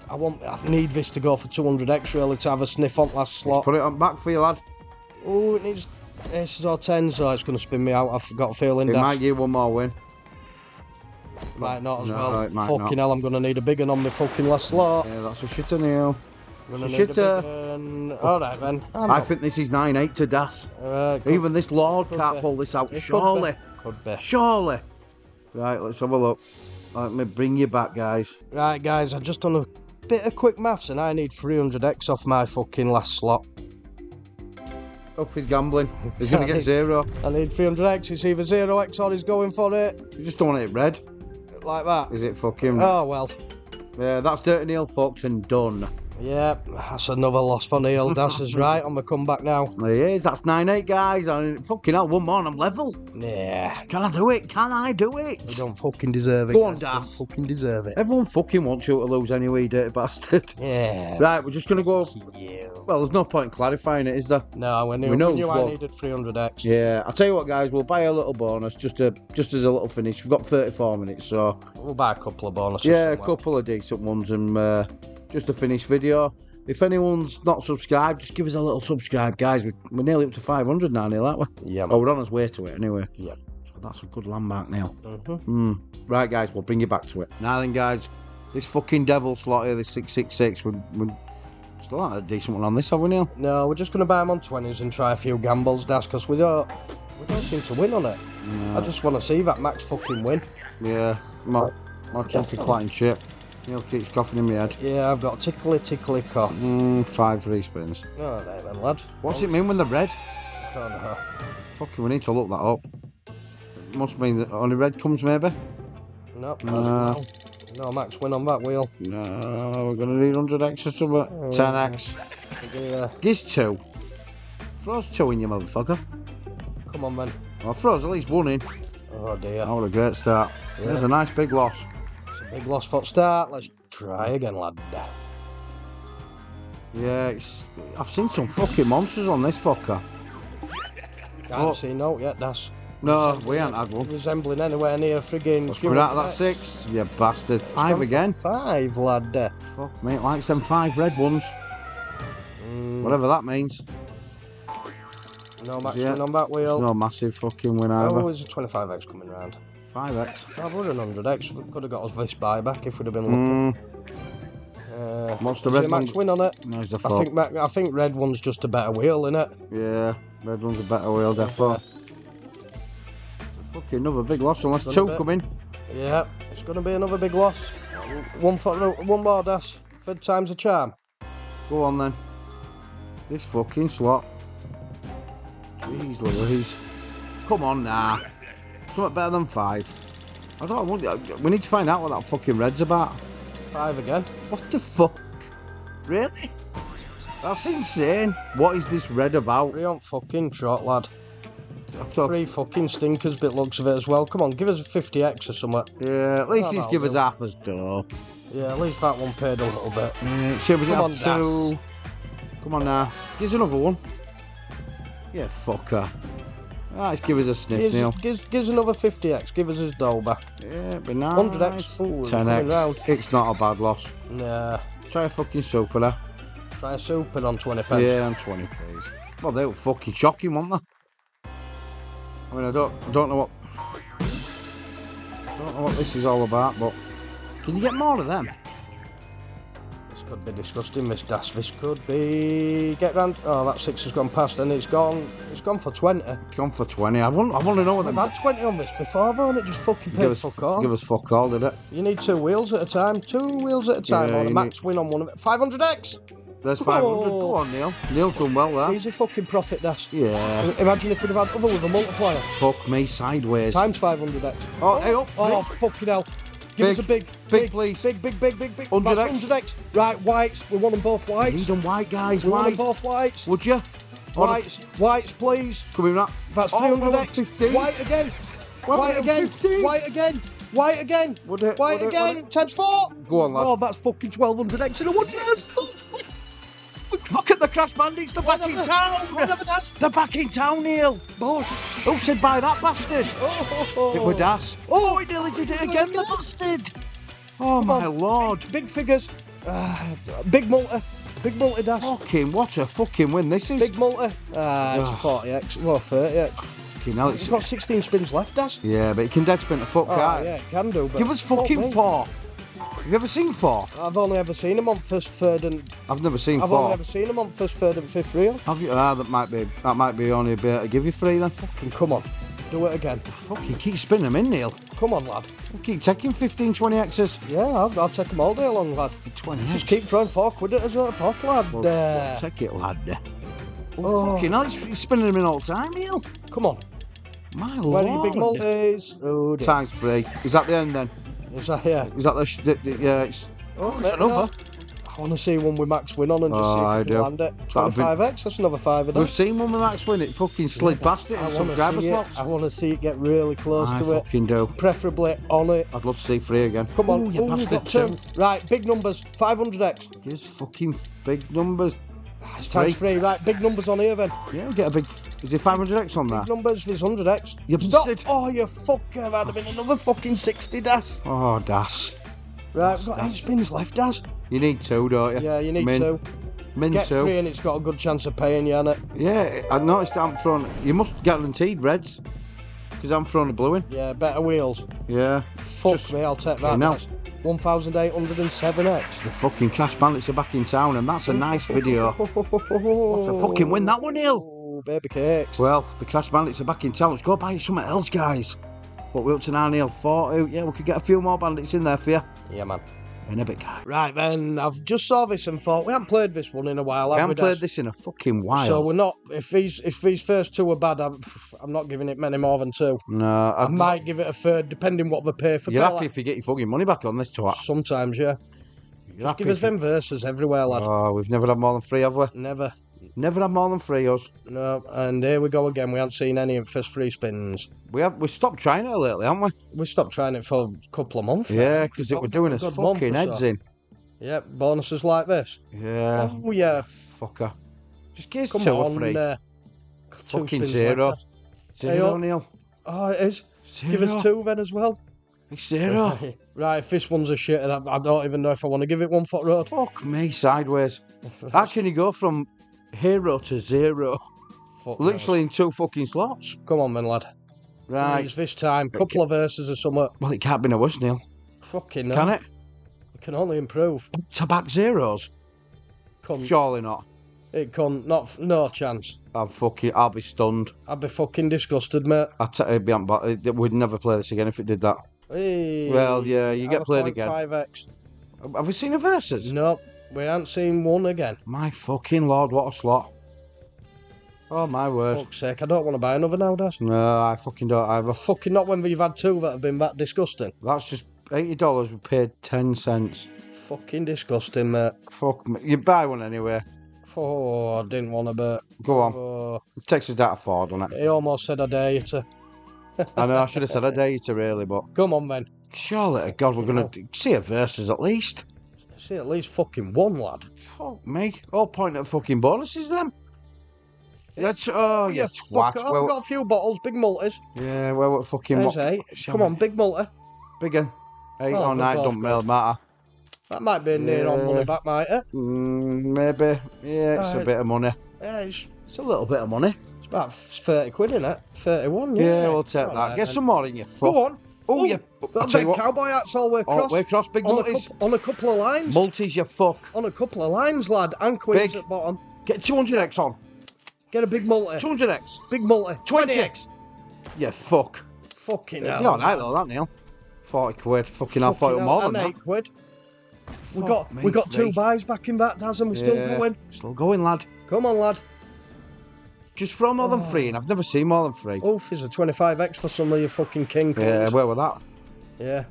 I want, I need this to go for 200 extra really to have a sniff on last slot. Put it on back for you, lad. Oh, it needs aces or tens, so it's going to spin me out. I've got a feeling It that might give you one more win. Might not as No, well. might fucking not. hell, I'm going to need a big one on my fucking last slot. Yeah, that's a shitter, Neil. Gonna need a should, big one. All right, then. I'm I not- think this is 9-8 to Das. uh, could, Even this Lord can't be. pull this out, It could be. surely. could be. Surely. Right, let's have a look. Let me bring you back, guys. Right, guys, I've just done a bit of quick maths and I need 300x off my fucking last slot. Up his gambling. He's going to get zero. I need 300x. It's either 0x or he's going for it. You just don't want it red. Like that. Is it fucking... Oh, well. Yeah, that's Dirty Neil fucked and done. Yeah, that's another loss for Neil. Das is right on the comeback now. There he is. That's 9-8, guys. I mean, fucking hell, one more and I'm level. Yeah. Can I do it? Can I do it? You don't fucking deserve it. Go on, guys. You don't Das. fucking deserve it. Everyone fucking wants you to lose anyway, you dirty bastard. Yeah. Right, we're just going to go... You. Well, there's no point in clarifying it, is there? No, we knew, We we know knew it's I needed 300x. Yeah, I'll tell you what, guys. We'll buy a little bonus just to just as a little finish. We've got 34 minutes, so We'll buy a couple of bonuses. yeah, a couple of decent ones and uh, just a finished video. If anyone's not subscribed, just give us a little subscribe, guys. We, we're nearly up to 500 now, Neil, aren't we? Yeah. Oh, we're on our way to it anyway. Yeah. So that's a good landmark, Neil. hmm Hmm. Right, guys, we'll bring you back to it. Now then, guys, this fucking devil slot here, this 666, we, we still not a decent one on this, have we, Neil? No, we're just going to buy them on 20s and try a few gambles, Das, because we don't, we don't seem to win on it. No. I just want to see that max fucking win. Yeah, my, my chunky quite in shit. Neil keeps coughing in my head. Yeah, I've got tickly tickly cough. Mm, five three spins. All right then, lad. What's it mean when they're red? don't know. Fucking, we need to look that up. Must mean that only red comes, maybe? Nope. No. No max win on that wheel. No, we're gonna need 100x or something. 10x. Yeah. Gives two. Throws two in, you motherfucker. Come on, man. Well, throws at least one in. Oh dear. Oh, what a great start. There's a nice big loss. Big loss for start. Let's try again, lad. Yeah, it's, I've seen some fucking monsters on this fucker. Can't Oh. see no yet. That's No, we ain't had one. resembling anywhere near friggin' put out of that six, you bastard. Five again. Five, lad. Fuck, mate, likes them five red ones. Mm, Whatever that means. no max Yeah. on that wheel. No massive fucking win Oh, either. there's a 25x coming round. 5x. I've run an 100x. Could have got us this buyback if we'd have been lucky. Mm, Uh, What's the red max one? win on it? there's the I think ma- I think red one's just a better wheel, isn't it? Yeah, red one's a better wheel, therefore. Fucking another big loss unless Done two bit. come in. Yeah, it's going to be another big loss. One for one more das. Third time's a charm. Go on then. This fucking slot. Jeez Louise. Come on now. Something better than five. I don't want. We need to find out what that fucking red's about. Five again. What the fuck? Really? That's insane. What is this red about? Three on fucking trot, lad. Three fucking stinkers, bit looks of it as well. Come on, give us a 50x or something. Yeah, at least Oh, he's give us half as dough. Yeah, at least that one paid a little bit. Mm, yeah, should we Come on, two? Come on now. Here's another one. Yeah, fucker. Ah, let's give us a sniff, Neil. Gives, gives, gives another 50x. Give us his doll back. Yeah, be nice. 100x. Ooh, 10x. It's not a bad loss. Nah. Try a fucking super there. Try a super on 20 pence. Yeah, on 20 please. Well, they were fucking shocking, weren't they? I mean, I don't, I don't know what, I don't know what this is all about, but can you get more of them? This could be disgusting, Miss Das. This could be. Get round. Oh, that six has gone past and it's gone. It's gone for 20. It's gone for 20. I want, I want to know what them. had 20 on this before, though, and it just fucking paid Give us, fuck all. give us fuck all, did it? You need two wheels at a time. Two wheels at a time Yeah, on a max win on one of it. 500x! There's 500. Oh. Go on, Neil. Neil's done well there. He's a fucking profit, Das. Yeah. Imagine if we'd have had other with a multiplier. Fuck me sideways. Times 500x. Oh, hey, up. Oh, fucking hell. Give Big, us a big, big, please. Big, big, big, big, big. 100x. That's 100x. Right, whites. We want them both whites. Need them white guys, We want them white. both whites. Would you? Whites, whites, please. Come in that. That's Oh, 300x. 15. White again. Well, White again. 15. White again. White again. Would it? White would it, again. would Times four. Go on, lad. Oh, that's fucking 1200x in a one years. Look at the Crash Bandits, they're back in town! They're back in town, Neil! Oh, Who said buy that bastard? oh, It was Das. Oh, he nearly did it again, the bastard! Oh my on. lord! Big figures. Ah, big multi. Big multi dash. Fucking, what a fucking win this is! Big multi. Ah, it's Oh. 40x. Well, 30x. Fucking hell, It's it's... got 16 spins left, Das. Yeah, but it can dead spin a fuck, Oh, can't yeah, it can do. But Give us fuck fucking four! Have you ever seen four? I've only ever seen them on first, third, and I've never seen I've four. only ever seen them on first, third, and fifth reel. Have you? Ah, that might be, that might be only a bit to give you three then. Fucking come on, do it again. Fucking keep spinning them in, Neil. Come on, lad. Keep taking 15, 20 X's. Yeah, I'll, I'll take them all day long, lad. 20 Just keep throwing four quid at us at a pot, lad. Well, Uh, take it, lad. Oh, Oh. fucking hell, he's, spinning them in all the time, Neil. come on. My Where lord. are your big multis? Oh, dear. Times three. Is that the end then? Is that, yeah. Is that the, sh- the, the yeah, it's, Oh, it's another. I want to see one with max win on and just Oh, see if I we can do. land it. 25x, that's another five of We've seen one with Max win, it fucking slid past it in some grabber slots. I want to see it get really close I to it. I fucking do. Preferably on it. I'd love to see three again. Come on. Ooh, you Ooh, got two. Right, big numbers. 500x. Gives fucking big numbers. Ah, It's times three. Right, big numbers on here then. Yeah, we'll get a big. Is it 500x on that? Numbers, there's 100x. You Stop! Oh, you fucker. That'd have been another fucking 60 das. Oh, Das. Right, we've got eight spins left, das. You need two, don't you? Yeah, you need Min, two. Min Get two. three and it's got a good chance of paying you, innit? Yeah, I noticed I'm throwing. You must guaranteed reds. Because I'm throwing a blue in. Yeah, better wheels. Yeah. Fuck Just- me, I'll take that. now. 1,807x. The fucking Crash Bandits are back in town, and that's a nice video. What a fucking win that one, Neil. Baby cakes. Well, the Crash Bandits are back in town. Let's go buy something else, guys. What we up to now, Neil? 40? Yeah, we could get a few more bandits in there for you. Yeah, man. In a bit, guys. Right then, I've just saw this and thought we haven't played this one in a while. I have haven't we, played Des? this in a fucking while. So we're not. If these if these first two are bad, I'm, I'm not giving it many more than two. no, I I'm might give it a third, depending what they pay for. You're Bella. happy if you get your fucking money back on this twat. Sometimes, yeah. You're happy Give us if you- them verses everywhere, lad. Oh, we've never had more than three, have we? Never. Never had more than three, us. No. And here we go again. We haven't seen any of first three spins. We have we stopped trying it lately, haven't we? We stopped trying it for a couple of months. Yeah, because it were doing us fucking heads so. in. Yep. Bonuses like this. Yeah, Oh yeah. fucker. Just give us Come two on. or three. Uh, two fucking zero. left. Zero, Hey. Neil. Oh, it is. Zero. Give us two then as well. It's zero. right, if this one's a shit, I, I don't even know if I want to give it one foot road. Fuck me, sideways. How can you go from hero to zero? Fuck Literally in two fucking slots. Come on, then, lad. Right. Please, this time, couple of verses or something. Well, it can't be no worse, Neil. Fucking no. Can it? It can only improve. To back zeros? Cunt. Surely not. It can not. Not No chance. I'm fucking. I'll be stunned. I'd be fucking disgusted, mate. I tell you, beyond, but it- we'd never play this again if it did that. Hey, Well, yeah, you get played again. 5x. Have we seen a versus? Nope, we haven't seen one again. My fucking lord, what a slot. Oh my word. Fuck's sake, I don't want to buy another now, Daz. No, I fucking don't either. Fucking not when you've had two that have been that disgusting. That's just eighty dollars. We paid ten cents. Fucking disgusting, mate. Fuck me. You buy one anyway. Oh, I didn't want to, but Go on. oh, It takes us that far, doesn't it? he almost said a dare you to. I know. I should have said a dare you to really, but Come on, then. surely, to God, we're gonna see a versus at least. See at least fucking one, lad. Fuck me. All point at fucking bonuses then. That's oh yeah, twat. Fuck, I've Well, got a few bottles, big multis. yeah, well, what fucking There's what? eight. Come on, big multi. Big one. Eight Oh, or nine don't really matter. That might be near on Yeah. money back, might it? Mm, maybe. Yeah, it's a bit of money. Yeah, it's, It's a little bit of money. it's about 30 quid in it. 31, Yeah, yeah. we'll take All that. right, Get then. some more in your fuck. Go on. Oh, Oh, yeah. That I'll big what. cowboy hats all the way Oh, across. way across, big on, a couple, on a couple of lines. Multis, you fuck. on a couple of lines, lad. And queens Big. at bottom. Get 200x on. Get a big multi. 200x. Big multi. 20x. Yeah, fuck. Fucking You're hell. alright though, that Neil. 40 quid. Fucking hell, thought it was hell, more than that. eight quid. We Fuck got we got three. two buys back in back, Daz, and we're still going. Still going, lad. Come on, lad. Just throw more than three, and I've never seen more than three. Oof, is a 25x for some of your fucking king yeah, where was that? Yeah,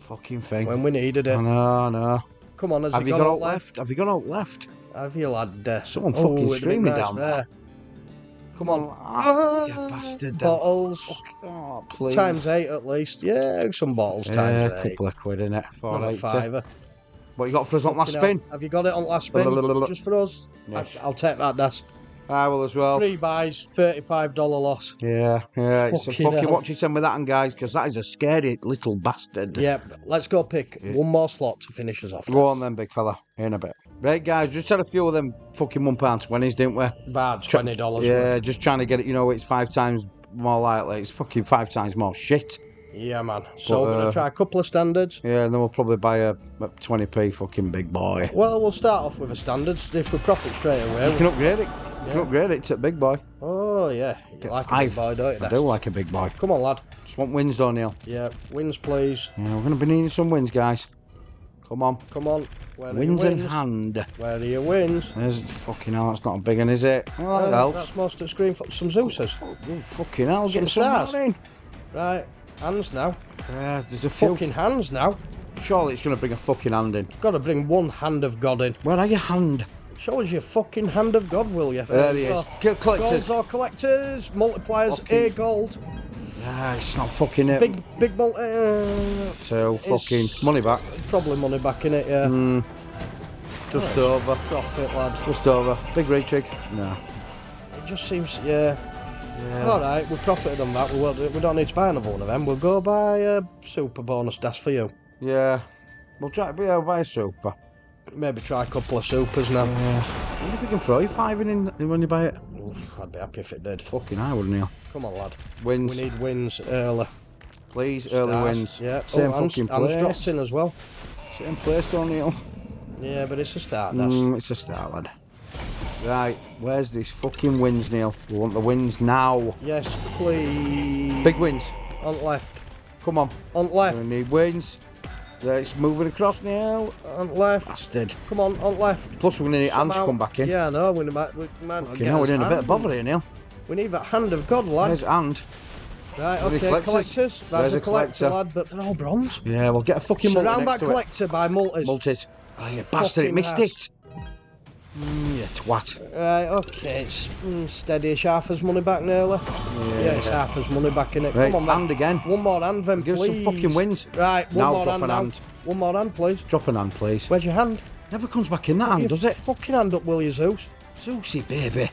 Fucking thing. when we needed it. No, no. Come on, has Have he you got got out out left? Have you got out left? Have you, lad? Uh, Someone oh, fucking screaming nice down there. Come on. Ah, you bastard. Bottles. Oh, please. Times eight at least. Yeah, some bottles Yeah, times a couple of quid in it. Four Not fiver. What you got for us on last spin? Have you got it on last spin? Just for us? Yes. I, will take that, Das. I will as well. Three buys, $35 loss. Yeah, yeah. It's a Fucking fucking hell. watch it with that, and guys, because that is a scary little bastard. Yep, let's go pick one more slot to finish us off. Go on then, big fella. In a bit. Right, guys, just had a few of them fucking one pound twenties, didn't we? Bad, $20 Yeah, worth. just trying to get it. You know, it's five times more likely. It's fucking five times more shit. Yeah, man. So But, we're going uh, to try a couple of standards. Yeah, and then we'll probably buy a, twenty p fucking big boy. Well, we'll start off with a standards. If we profit straight away. You can upgrade it. Yeah. upgrade it to a big boy. Oh, yeah. You Get like a big boy, don't you? I do like a big boy. Come on, lad. Just want wins, though, Neil. Yeah, wins, please. Yeah, we're gonna be needing some wins, guys. Come on, Come on. Where are wins your in hand. Where are your wins? There's fucking hell. That's not a big one, is it? Well, that Uh, helps. That's most of the screen for some Zeus's. Oh, fucking hell, get Some some stars. more in. Right, hands now. Yeah, there's a few. Fucking hands now. Surely it's gonna bring a fucking hand in. Got to bring one hand of God in. Where are your hand? Show us your fucking hand of God, will you? There he is. Oh, collectors. Golds or collectors, multipliers, Fucking- A gold, Ah, it's not fucking it. big big multi. Uh, So fucking money back. probably money back in it, yeah. Mm, just over. Profit, lad. Just over. Big retrig. No. It just seems, yeah. Yeah. All right, we profited on that. We, we don't need to buy another one of them. We'll go buy a super bonus dash for you. Yeah. We'll try to be able to buy a super. Maybe try a couple of supers now. Yeah. I wonder if we can throw you five in, in when you buy it. Oof, I'd be happy if it did. Fucking I would, Neil. Come on, lad. Wins. We need wins early. Please, early wins. Yeah. Same oh, and, fucking and place. drops in as well. Same place, though, Neil. Yeah, but it's a start. Mm, it's a start, lad. Right, where's this fucking wins, Neil? We want the wins now. Yes, please. Big wins. On left. Come on. On left. We need wins. There, it's moving across now. On left. Bastard. Come on, on left. Plus, we're going to need hands to come back in. Yeah, no, we might, we might not Okay, now we're doing a bit of bother here, Neil. We need that hand of God, lad. There's hand. right, okay, collectors? collectors. That's Where's a collector, collector? lad, but they're all bronze. Yeah, we'll get a fucking multi Surround next that to it. collector by multis. Multis. Oh, you bastard, it missed ass. it. Mm, you twat. Right, okay, it's mm, steady. It's half his money back nearly. Yeah, it's half as money back in it. Right, Come on, hand then. again. One more hand, then, Give us please. some fucking wins. Right, one Now more drop hand now. hand. One more hand, please. Drop an hand, please. Where's your hand? Never comes back in that hand, does it? Fucking hand up, will you, Zeus? Susie, baby.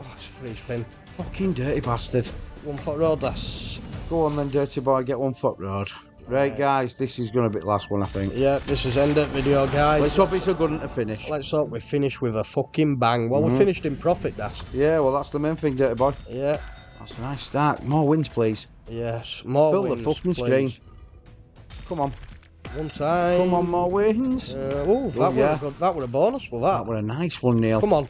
Oh, it's free spin. Fucking dirty bastard. One foot road, that's. Go on then, dirty boy, get one foot road. Right, guys, this is going to be the last one, I think. Yeah, this is end of video, guys. Let's hope it's a good one to finish. Let's hope we finish with a fucking bang. Well, Mm-hmm. we finished in profit, Das. Yeah, well, that's the main thing, dirty boy. Yeah. That's a nice start. More wins, please. Yes. More Fill the fucking please. screen. Come on. One time. Come on, more wins. Uh, oh, that Oh, were yeah. a that were a bonus with that. That were a nice one, Neil. Come on.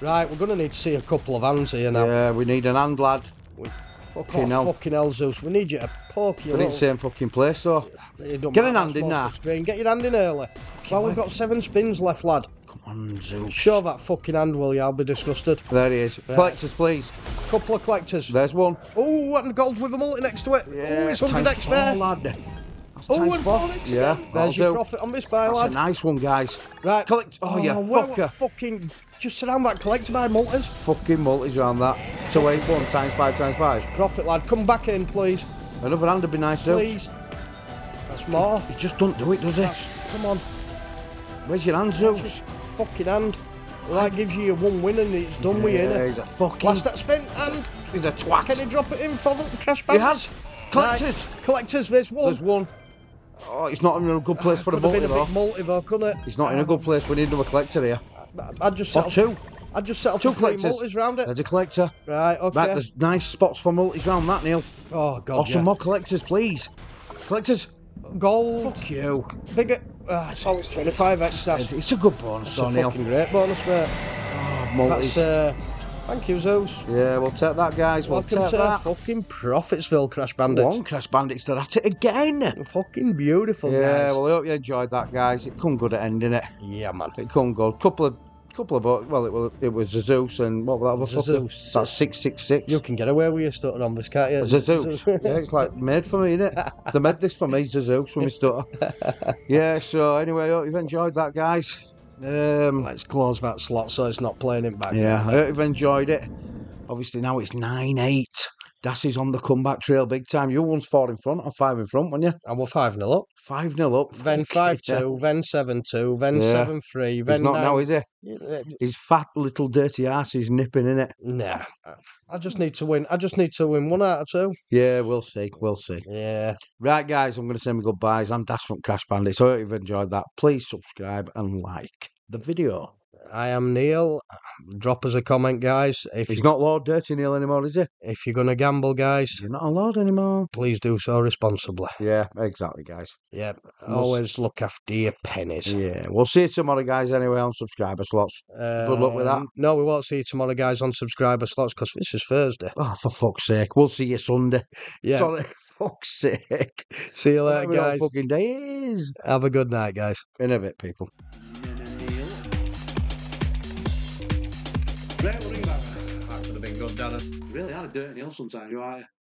Right, we're gonna need to see a couple of hands here now. Yeah, we need an hand, lad. We, Fucking hell. Fucking hell, Zeus. We need you to poke your But it's little... same fucking place, so. Get an hand in now. extreme. Get your hand in early. Well, we've got seven spins left, lad. Come on, Zeus. Show that fucking hand, will you? I'll be disgusted. There he is. Collectors, please. Couple of collectors. There's one. Oh, and gold with a multi next to it. oh, it's 100 times X there. four, lad. That's Oh, and four. 4x Yeah, again. There's your do. profit on this buy, That's a lad. nice one, guys. Right. Collect- oh, you oh, well, fucker. Fucking just surround that collector by multis. Fucking multis around that. So eight one times five times five. Profit, lad. Come back in, please. Another hand would be nice. Please. That's more. He just don't do it, does he? Come on. Where's your hand, Zeus? Fucking hand. Well, that gives you your one win and it's done with you, Yeah, innit? he's a fucking. Last that spin and He's a twat. can he drop it in for the crash He has. Collectors. Right. Collectors, there's one. There's one. Oh, he's not in a good place ah, for the Could have been a though. bit multi though, couldn't it? He's not in a good um, place. We need another collector here. I'd just settle, two. I'd just settle Two collectors. multis round it. There's a collector. Right, okay. Right, there's nice spots for multis round that, Neil. Oh, God, Or some yeah. more collectors, please. Collectors. Gold. Fuck you. Bigger. Ah, it's always 25x. That's, It's a good bonus, that's a Neil. fucking great bonus, mate. Oh, That's, multis. uh, thank you, Zeus. Yeah, we'll take that, guys. We'll Welcome take to that. fucking Profitsville, Crash Bandits. One Crash Bandits, they're at it again. Fucking beautiful, Yeah, guys. well, I hope you enjoyed that, guys. It come good at ending it. yeah, man. It come good. Couple of, couple of, well, it was it was Zeus and what was that? was? Zeus. That's six six six. You can get away with your stuttering on this, can't you? Zeus. yeah, it's like made for me, innit? They made this for me, Zeus with my stutter. yeah, so anyway, I hope you've enjoyed that, guys. Um, Let's close that slot so it's not playing it back. yeah, I hope you've enjoyed it. Obviously, now it's 9 8. Dassey's on the comeback trail big time. You once four in front, or five in front, weren't you? And we're 5 0 up. 5 0 up. Then 5 2, then 7 2, then Yeah. 7 3, He's not nine... now, is he? His fat little dirty ass is nipping in it. Nah. I just need to win. I just need to win one out of two. Yeah, we'll see. We'll see. Yeah. Right, guys, I'm going to say my goodbyes. I'm Dash from Crash Bandits. I hope you've enjoyed that. Please subscribe and like the video. I am Neil. Drop us a comment, guys. If He's you, not Lord Dirty Neil anymore, is he? if you're gonna gamble, guys, You're not a Lord anymore. please do so responsibly. Yeah, exactly, guys. Yep. Must- Always look after your pennies. Yeah, we'll see you tomorrow, guys, anyway, on subscriber slots. Good luck with that. Um, No, we won't see you tomorrow, guys, on subscriber slots because this is Thursday. Oh, for fuck's sake. We'll see you Sunday. Yeah. Sorry, fuck's sake. See you later, guys. fucking day is. Have a good night, guys. In a bit, people. Good, Darren. Really had a dirty nail sometimes, you are.